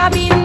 cabina.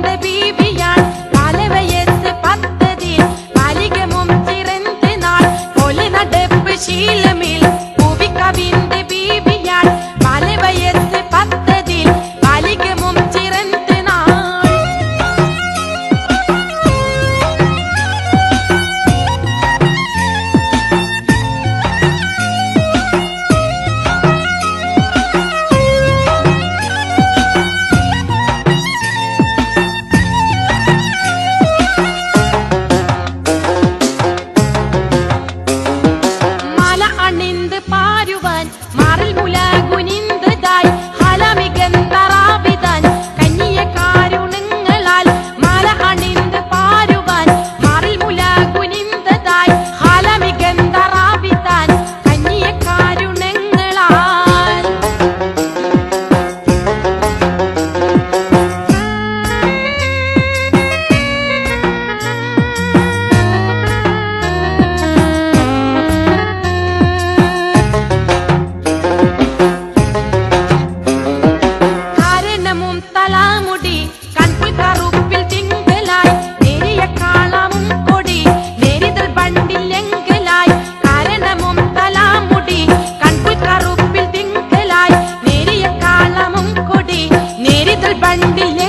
முதல் பண்டிகை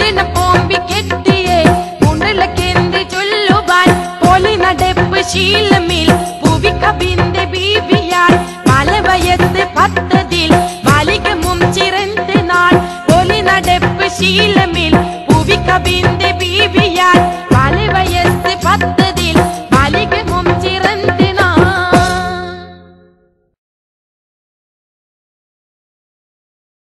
കുയിലിനെ പോമ്പി കെട്ടിയേ മുണ്ടിലക്കെന്ത് ചൊല്ലുവാൻ പൊലി നടപ്പ് ശീലമിൽ പുവിക്കബിന്റെ ബീവിയാൻ മലവയത്ത് പത്തതിൽ വലികമും ചിറന്ത് നാൾ പൊലി നടപ്പ് ശീലമിൽ പുവിക്കബിന്റെ ബീവിയാൻ